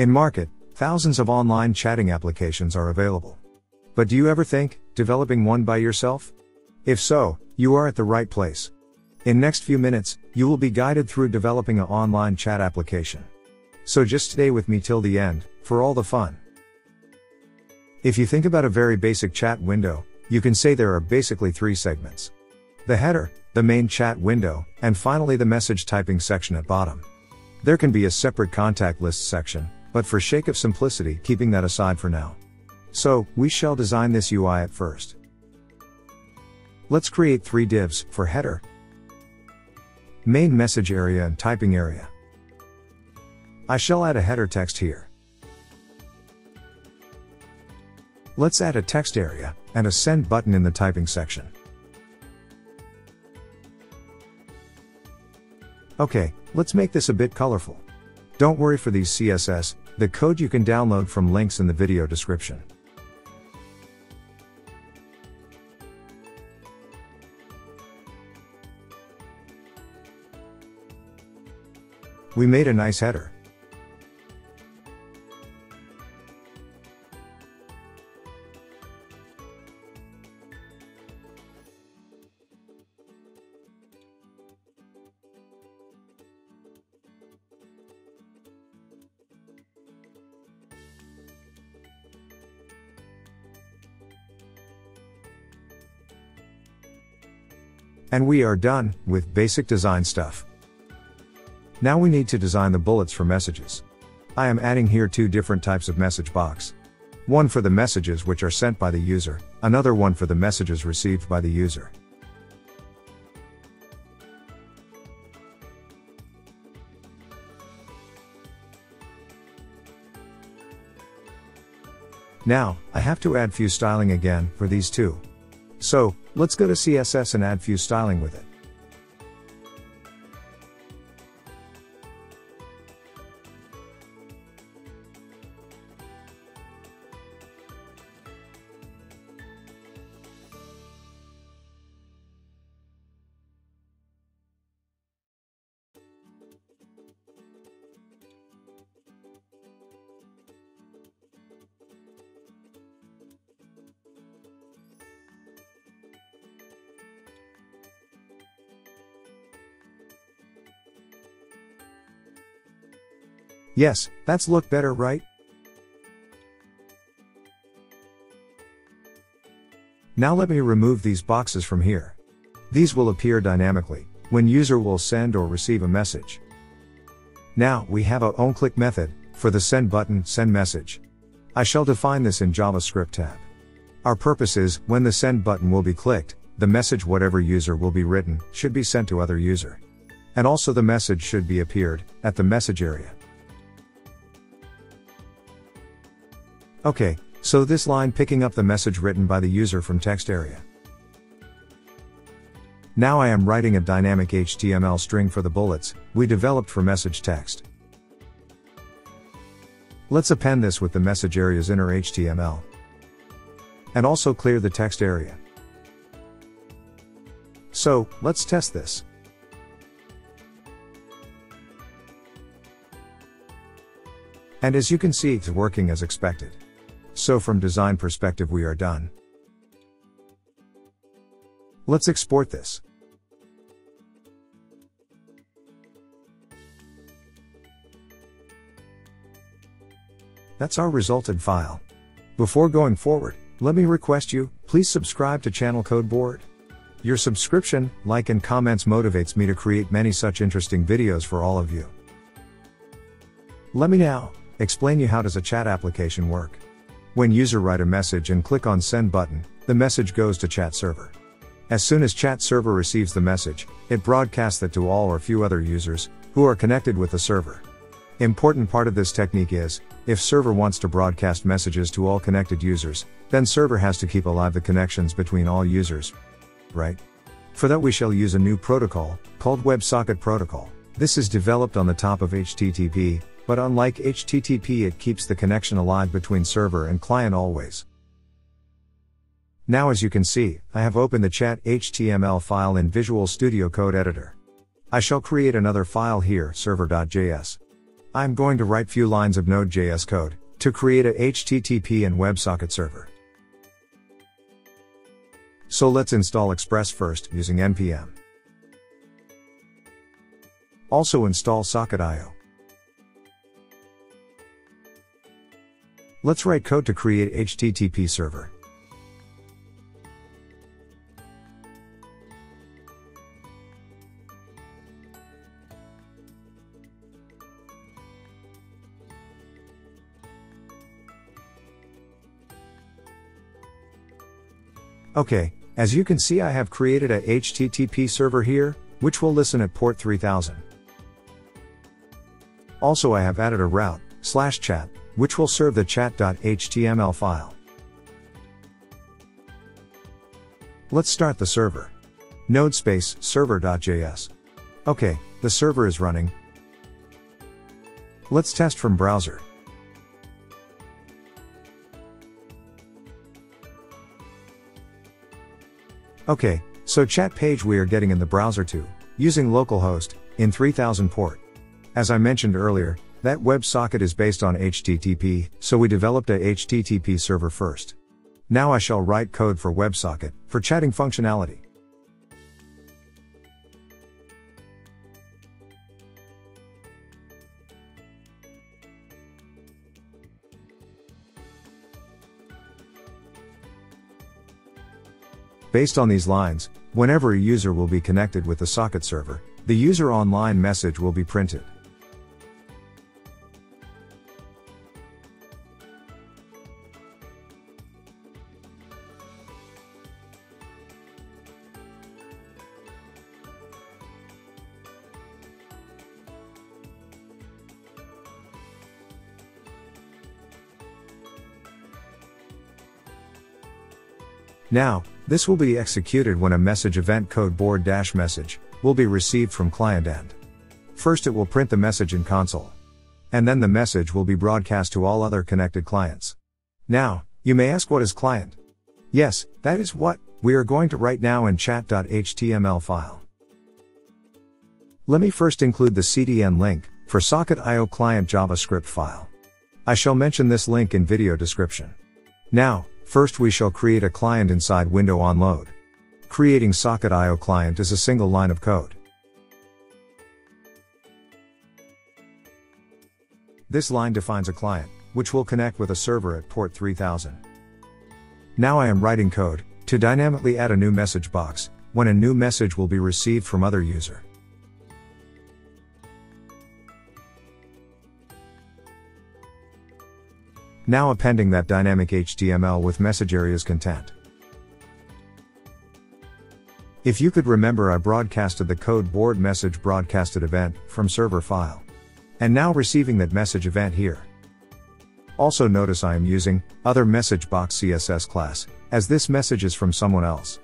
In market, thousands of online chatting applications are available. But do you ever think, developing one by yourself? If so, you are at the right place. In next few minutes, you will be guided through developing an online chat application. So just stay with me till the end, for all the fun. If you think about a very basic chat window, you can say there are basically three segments. The header, the main chat window, and finally the message typing section at bottom. There can be a separate contact list section, but for sake of simplicity, keeping that aside for now. So, we shall design this UI at first. Let's create three divs, for header, main message area and typing area. I shall add a header text here. Let's add a text area, and a send button in the typing section. Okay, let's make this a bit colorful. Don't worry for these CSS, the code you can download from links in the video description. We made a nice header. And we are done with basic design stuff. Now we need to design the bullets for messages. I am adding here two different types of message box. One for the messages which are sent by the user, another one for the messages received by the user. Now, I have to add few styling again for these two. So, let's go to CSS and add few styling with it. Yes, that's look better, right? Now let me remove these boxes from here. These will appear dynamically when user will send or receive a message. Now we have a onClick method for the send button send message. I shall define this in JavaScript tab. Our purpose is when the send button will be clicked, the message whatever user will be written should be sent to other user. And also the message should be appeared at the message area. Okay, so this line picking up the message written by the user from text area. Now I am writing a dynamic HTML string for the bullets we developed for message text. Let's append this with the message area's inner HTML. And also clear the text area. So, let's test this. And as you can see, it's working as expected. So from design perspective we are done. Let's export this. That's our resulted file. Before going forward, let me request you, please subscribe to Channel Code Board. Your subscription, like and comments motivates me to create many such interesting videos for all of you. Let me now explain you how does a chat application work. When user write a message and click on send button, the message goes to chat server. As soon as chat server receives the message, it broadcasts it to all or few other users who are connected with the server. Important part of this technique is, if server wants to broadcast messages to all connected users, then server has to keep alive the connections between all users. Right? For that we shall use a new protocol, called WebSocket Protocol. This is developed on the top of HTTP, but unlike HTTP it keeps the connection alive between server and client always. Now as you can see, I have opened the chat HTML file in Visual Studio Code Editor. I shall create another file here, server.js. I'm going to write few lines of Node.js code to create a HTTP and WebSocket server. So let's install Express first using npm. Also install Socket.io. Let's write code to create HTTP server. Okay, as you can see I have created a HTTP server here, which will listen at port 3000. Also I have added a route, slash chat, which will serve the chat.html file. Let's start the server. Node space server.js. Okay, the server is running. Let's test from browser. Okay, so chat page we are getting in the browser too, using localhost, in 3000 port. As I mentioned earlier, that WebSocket is based on HTTP, so we developed a HTTP server first. Now I shall write code for WebSocket, for chatting functionality. Based on these lines, whenever a user will be connected with the socket server, the user online message will be printed. Now, this will be executed when a message event code board dash message will be received from client end. First it will print the message in console. And then the message will be broadcast to all other connected clients. Now, you may ask what is client? Yes, that is what we are going to write now in chat.html file. Let me first include the CDN link for Socket.io client JavaScript file. I shall mention this link in video description. Now, First we shall create a client inside window onload. Creating Socket.io client is a single line of code. This line defines a client, which will connect with a server at port 3000. Now I am writing code, to dynamically add a new message box, when a new message will be received from other user. Now appending that dynamic HTML with message areas content. If you could remember I broadcasted the code board message broadcasted event from server file. And now receiving that message event here. Also notice I am using other message box CSS class, as this message is from someone else.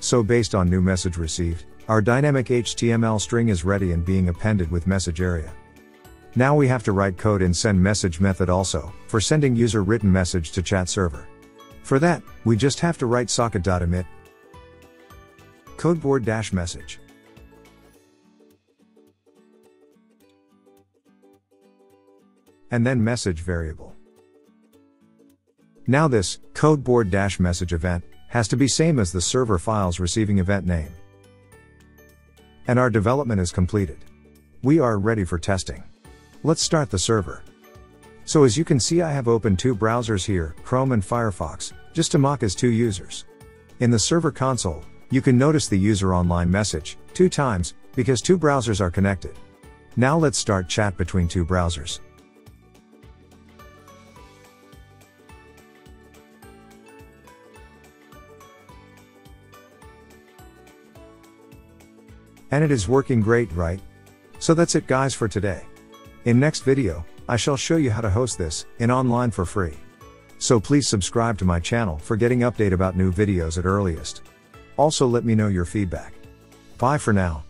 So based on new message received, our dynamic HTML string is ready and being appended with message area. Now we have to write code in send message method also, for sending user written message to chat server. For that, we just have to write socket.emit codeboard message. And then message variable. Now this codeboard message event has to be same as the server file's receiving event name. And our development is completed. We are ready for testing. Let's start the server. So as you can see I have opened two browsers here, Chrome and Firefox, just to mock as two users. In the server console, you can notice the user online message, two times, because two browsers are connected. Now let's start chat between two browsers. And it is working great, right? So that's it guys for today. In next video, I shall show you how to host this, in online for free. So please subscribe to my channel for getting update about new videos at earliest. Also let me know your feedback. Bye for now.